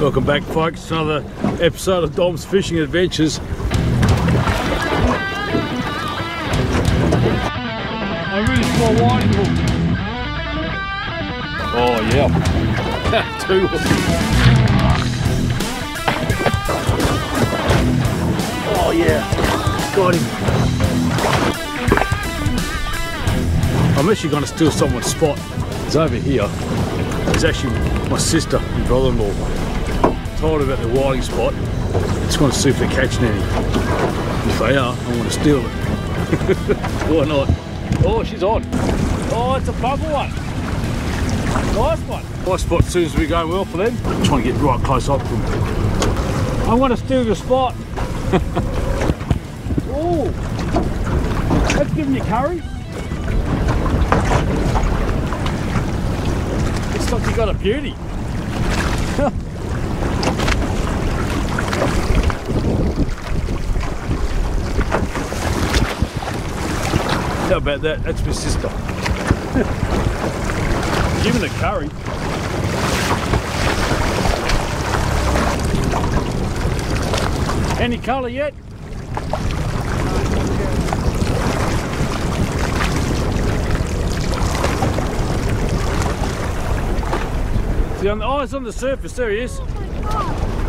Welcome back folks another episode of Dom's Fishing Adventures. A really small whiting hook. Oh yeah. Two hooks. Oh yeah. Got him. I'm actually going to steal someone's spot. It's over here. It's actually my sister and brother-in-law. Told about the whiting spot. Just want to see if they're catching any. If they are, I want to steal it. Why not? Oh, she's on. Oh, it's a bubble one. Nice one. Nice spot seems to be going well for them. I'm trying to get right close up to them. I want to steal your spot. oh, that's giving you curry. Looks like you got a beauty. How about that? That's my sister. Giving a curry. Any colour yet? See on the, oh, it's on the surface. There he is.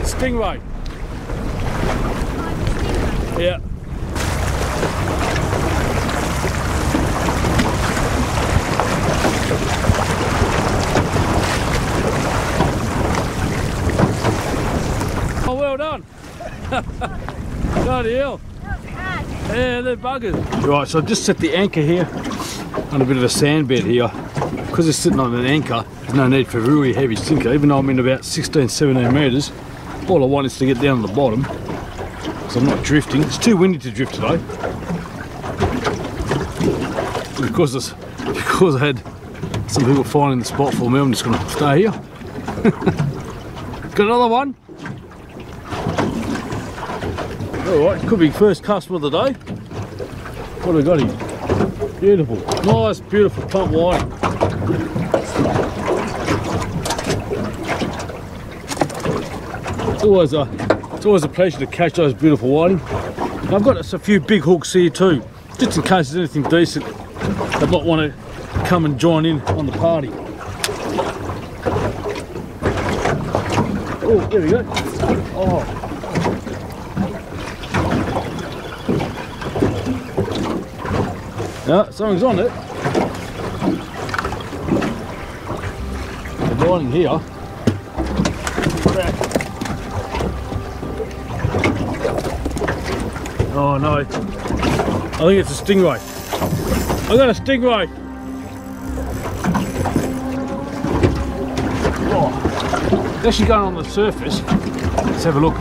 Stingray. Yeah. Oh, well done. Bloody hell. Yeah, they're buggers. Right, so I've just set the anchor here on a bit of a sand bed here. Because it's sitting on an anchor, there's no need for a really heavy sinker. Even though I'm in about 16, 17 metres, all I want is to get down to the bottom. So I'm not drifting. It's too windy to drift today. Because, it's, because I had some people finding the spot for me, I'm just going to stay here. Got another one. Alright, could be first customer of the day. What have we got here? Beautiful. Nice, beautiful plump whiting. It's always a it's always a pleasure to catch those beautiful whiting. I've got a few big hooks here too, just in case there's anything decent that might want to come and join in on the party. Oh, there we go. Oh, Yeah, something's on it. The lining here. Oh no. I think it's a stingray. I got a stingray. Oh, it's actually going on the surface. Let's have a look.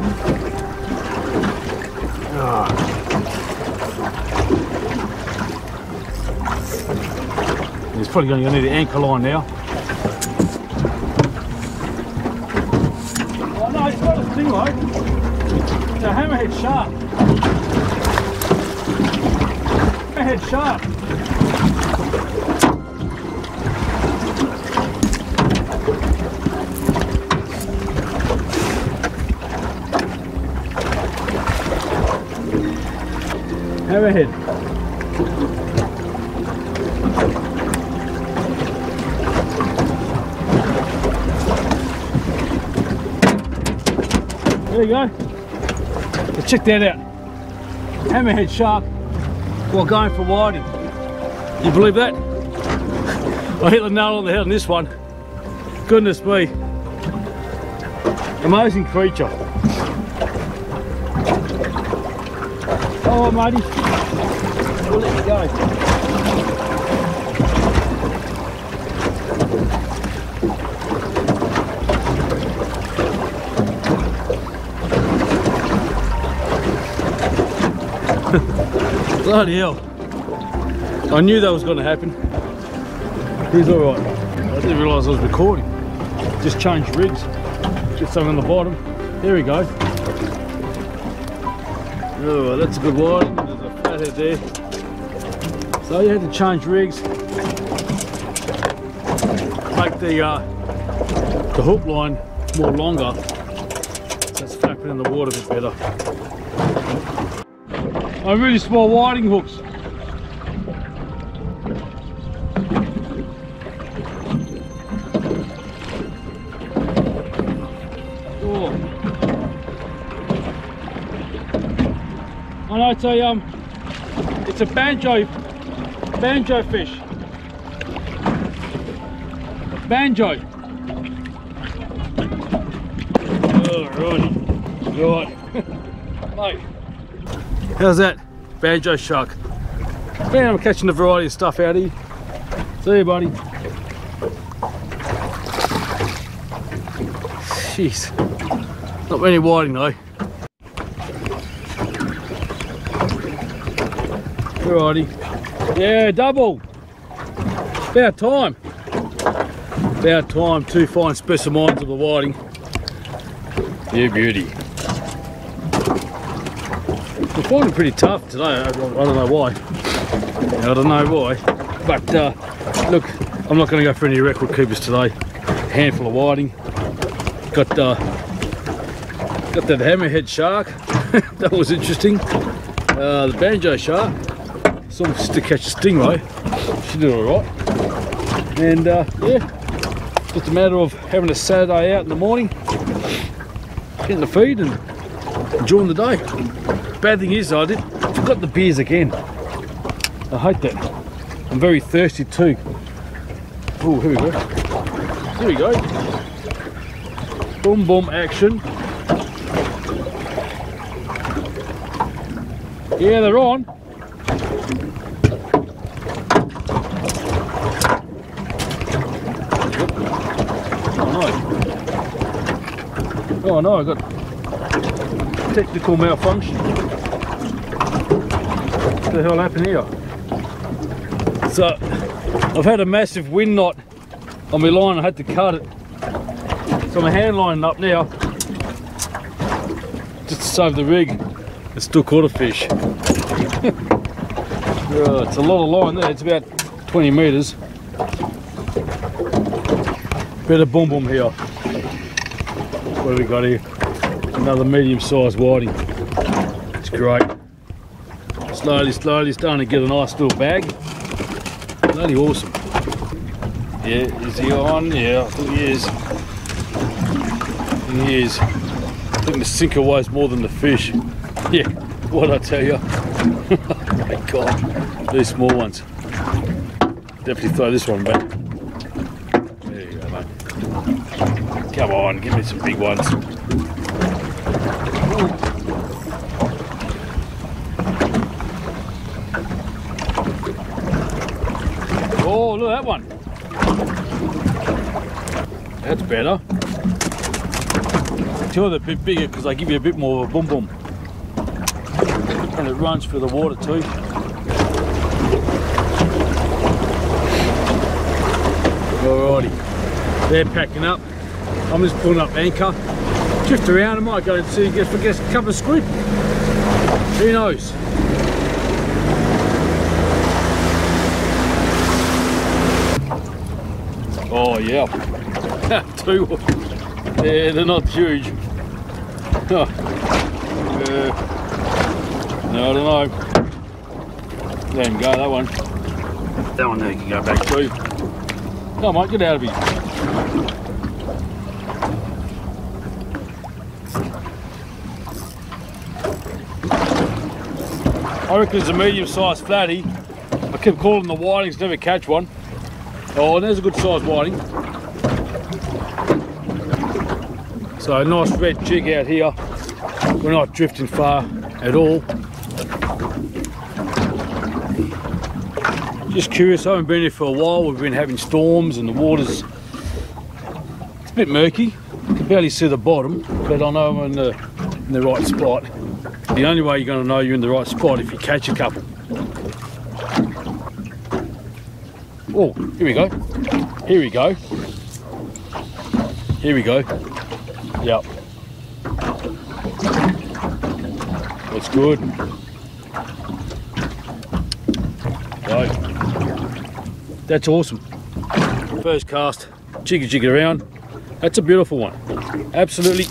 He's probably going to need an anchor line now. Oh no, it's got a stingray. It's eh? a hammerhead shark. Hammerhead shark. Hammerhead. There you go. But check that out. Hammerhead shark while going for whiting. You believe that? I hit the nail on the head on this one. Goodness me. Amazing creature. Oh, matey. We'll let you go. Bloody hell. I knew that was going to happen. He's alright. I didn't realise I was recording. Just changed rigs. Get something on the bottom. There we go. Oh, that's a good one. There's a flathead there. So you had to change rigs. Make the uh, the hook line more longer open in the water a bit better. I'm really small whiting hooks. Oh. I know it's a um, it's a banjo, banjo fish. Banjo. Alrighty. Right. Mate. How's that? Banjo shark. Man, I'm catching a variety of stuff out here. See you, buddy. Jeez. Not many whiting though. Alrighty. Yeah, double. About time. About time. Two fine specimens of the whiting. Yeah, beauty. Finding pretty tough today. I, don't know why. I don't know why. But uh, look, I'm not going to go for any record keepers today. A handful of whiting. Got uh, got that hammerhead shark. that was interesting. Uh, the banjo shark. My sister catch a stingray. She did all right. And uh, yeah, just a matter of having a Saturday out in the morning, getting the feed and enjoying the day. Bad thing is, I did forgot the beers again. I hate that. I'm very thirsty too. Oh, here we go. Here we go. Boom, boom, action. Yeah, they're on. Oh no. Oh no, I got technical malfunction. The hell happened here? So, I've had a massive wind knot on my line, I had to cut it. So my hand lining up now, just to save the rig. It's still caught a fish. Yeah, it's a lot of line there, it's about 20 metres. Bit of boom boom here. What have we got here? Another medium sized whiting. It's great. Slowly, slowly starting to get a nice little bag. Bloody awesome. Yeah, is he on? Yeah, I think he is. He is. I think the sinker weighs more than the fish. Yeah, what I tell you. oh my god, these small ones. Definitely throw this one back. There you go, mate. Come on, give me some big ones. Oh, look at that one. That's better. Two of them a bit bigger because they give you a bit more of a boom boom. And it runs through the water too. Alrighty, they're packing up. I'm just pulling up anchor. Drift around, I might go and see if I get a couple of squid. Who knows? Oh yeah, two. Yeah, they're not huge. uh, no, I don't know. Let him go, that one. That one there can go back too. Come on, get out of here. I reckon it's a medium-sized flatty. I kept calling the whitings, never catch one. Oh, and there's a good sized whiting. So a nice red jig out here. We're not drifting far at all. Just curious, I haven't been here for a while. We've been having storms and the water's it's a bit murky. You can barely see the bottom, but I know I'm in the, in the right spot. The only way you're going to know you're in the right spot if you catch a couple. Oh, here we go. Here we go. Here we go. Yep. That's good. Go. That's awesome. First cast, jiggy jiggy around. That's a beautiful one. Absolutely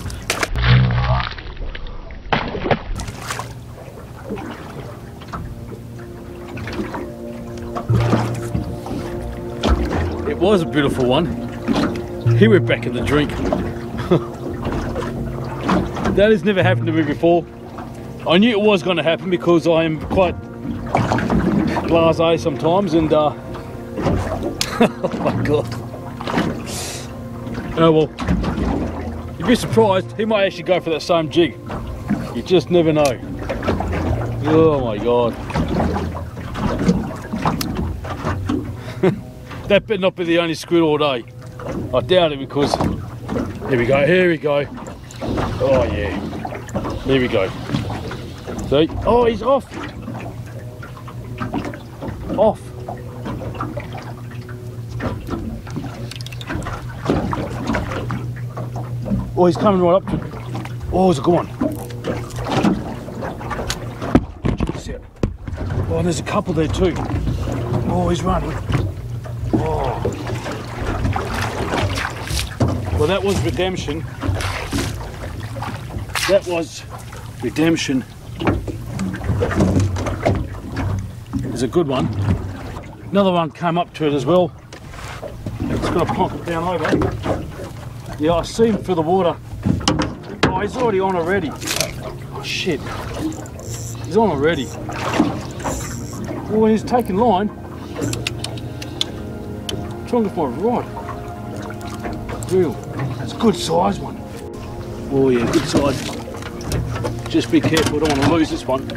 was a beautiful one. He went back in the drink. that has never happened to me before. I knew it was going to happen because I am quite blasé sometimes and uh, oh my god. Oh well, you'd be surprised, he might actually go for that same jig. You just never know. Oh my god. That better not be the only squid all day. I doubt it because, here we go, here we go. Oh yeah, here we go. See, oh he's off. Off. Oh, he's coming right up to Oh, it's a good one. Oh, there's a couple there too. Oh, he's running. Well, that was redemption. That was redemption. There's a good one. Another one came up to it as well. It's got to plonk it down over. Yeah, I see him through the water. Oh, he's already on already. Oh, shit. He's on already. When he's taking line, trying to find a rod. Real. Good size one. Oh yeah, good size. Just be careful, I don't want to lose this one.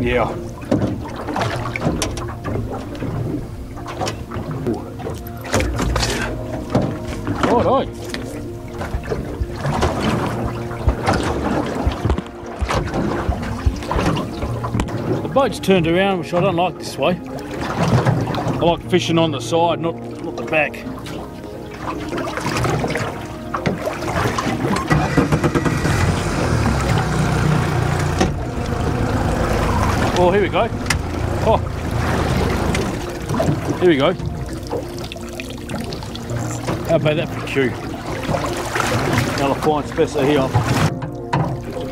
Yeah. Right. The boat's turned around, which I don't like this way. I like fishing on the side, not, not the back. Oh, here we go. Oh, here we go. How about that for Q? Another fine special here.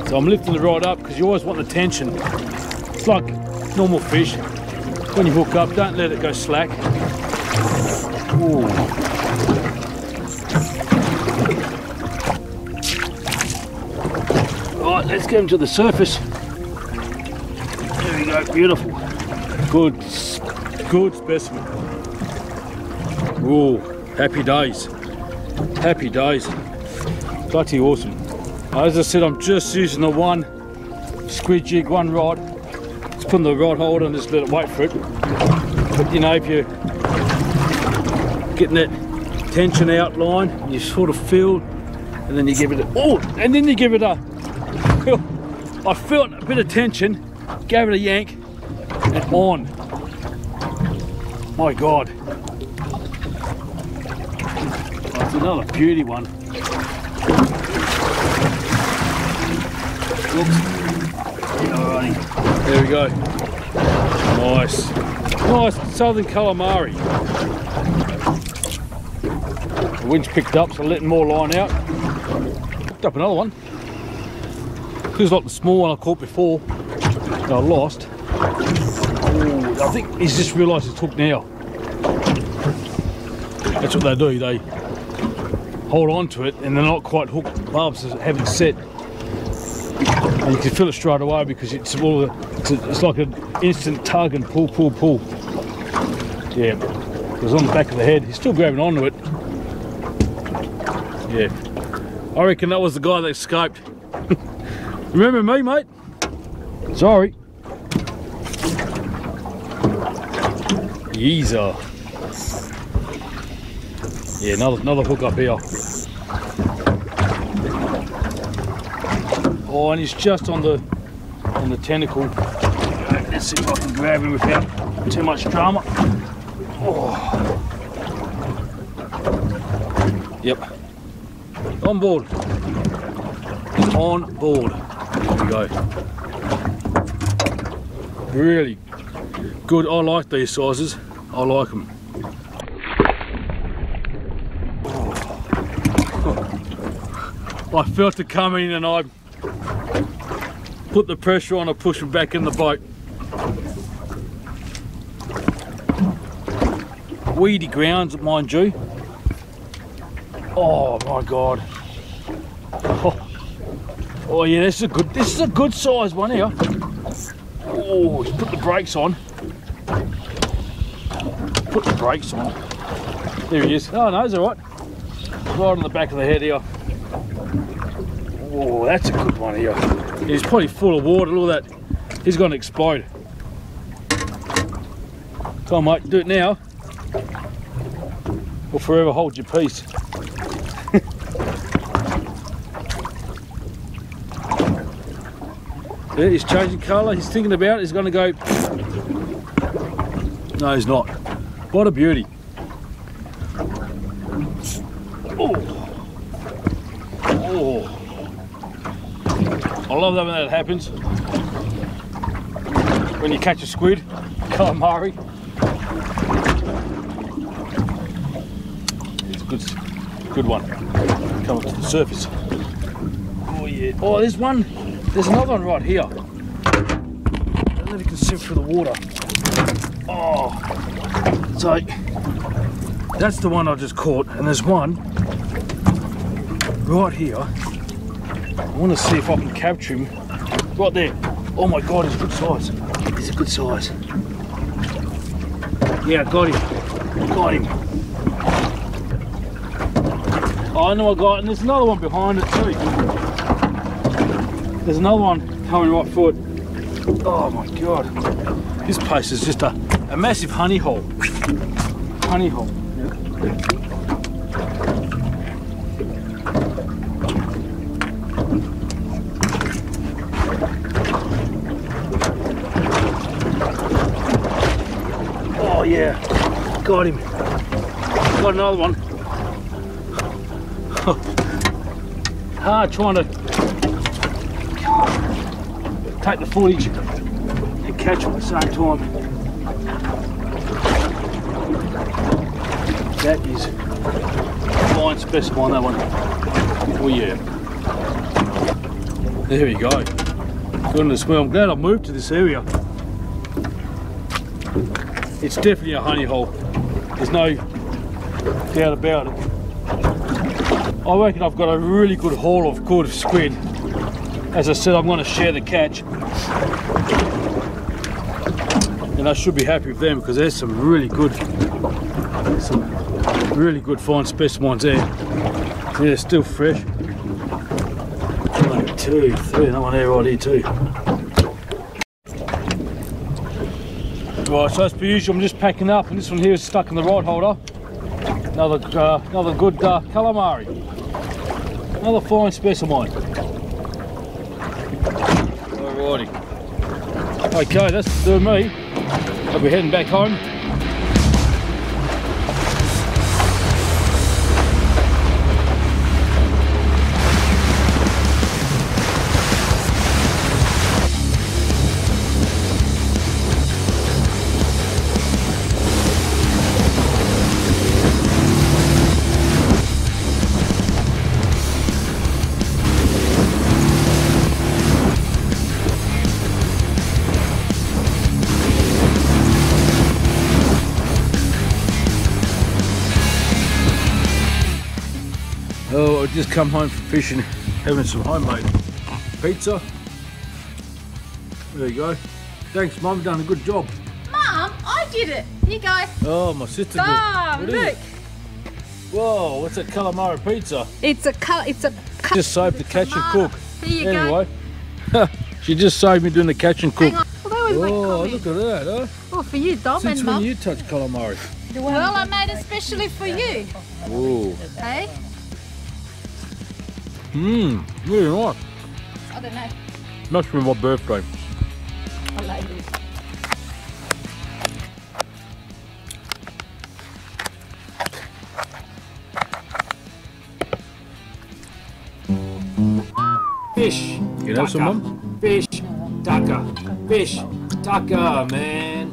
So I'm lifting the rod up because you always want the tension. It's like normal fish. When you hook up, don't let it go slack. Ooh. Let's get him to the surface. There we go, beautiful. Good, good specimen. Ooh, happy days. Happy days. Bloody awesome. As I said, I'm just using the one squid jig, one rod. Putting the rod holder and just let it wait for it. But you know, if you're getting that tension outline, you sort of feel, and then you give it a, oh, and then you give it a, I felt a bit of tension, gave it a yank, and on. My God. That's another beauty one. Alrighty. There we go. Nice. Nice southern calamari. The wind's picked up, so letting more line out. Picked up another one. Feels like the small one I caught before that I lost. Ooh, I think he's just realised it's hooked now. That's what they do, they hold on to it and they're not quite hooked, barbs haven't set. And you can feel it straight away because it's all it's, a, it's like an instant tug and pull, pull, pull. Yeah, it was on the back of the head. He's still grabbing onto it. Yeah, I reckon that was the guy that escaped. Remember me, mate? Sorry. Yeezer. Yeah, another another hook up here. Oh, and he's just on the on the tentacle. Let's see if I can grab him without too much drama. Oh. Yep. On board. On board. There we go. Really good. I like these sizes. I like them. I felt it coming and I Put the pressure on and push them back in the boat. Weedy grounds, mind you. Oh my god. Oh, oh yeah, this is a good this is a good size one here. Oh, put the brakes on. Put the brakes on. There he is. Oh no, he's alright. Right on the back of the head here. Oh, that's a good one here. He's probably full of water, look at that. He's gonna explode. Come on mate, do it now. Or forever hold your peace. yeah, he's changing colour, he's thinking about it, he's gonna go. No, he's not. What a beauty. Oh. Oh. I love that when that happens. When you catch a squid, calamari. It's a good, good one. Come up to the surface. Oh yeah. Oh, there's one. There's another one right here. I don't know if you can see through the water. Oh, so that's the one I just caught, and there's one right here. I want to see if I can capture him right there. Oh my god, he's a good size. He's a good size. Yeah, got him. Got him. Oh, I know I got, and there's another one behind it too. There's another one coming right forward. Oh my god. This place is just a, a massive honey hole. Honey hole. Oh yeah, got him. Got another one. Hard ah, trying to take the footage and catch them at the same time. That is a fine specimen, that one. Oh yeah. There we go. Goodness me, I'm glad I moved to this area. It's definitely a honey hole. There's no doubt about it. I reckon I've got a really good haul of good squid. As I said, I'm going to share the catch. And I should be happy with them because there's some really good, some really good fine specimens there. Yeah, they're still fresh. One, two, three, another one there right here too. Right, so as per usual, I'm just packing up, and this one here is stuck in the rod holder. Another, uh, another good uh, calamari. Another fine specimen. Alrighty. Okay, that's doing me. I'll be heading back home. Just come home from fishing, having some homemade pizza. There you go. Thanks, Mum, done a good job. Mum, I did it. Here you go. Oh, my sister did. What is look. Whoa, what's that calamari pizza? It's a cut. It's a. Just saved the catch and cook. Here you Anyway, she just saved me doing the catch and cook. Hang. Well, that was my Oh, look at that, huh? Oh, for you, Dom Since and when Mum. you touch calamari? Well, I made it especially for you. Oh, Hey? Mmm, really nice. I don't know. Must be my birthday. I like it. Fish. You know some, Tucker. Mum? Fish. Tucker. Fish. Tucker, man.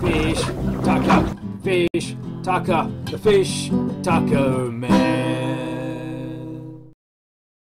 fish. Tucker. Fish. Tucker. The fish. Tucker, man.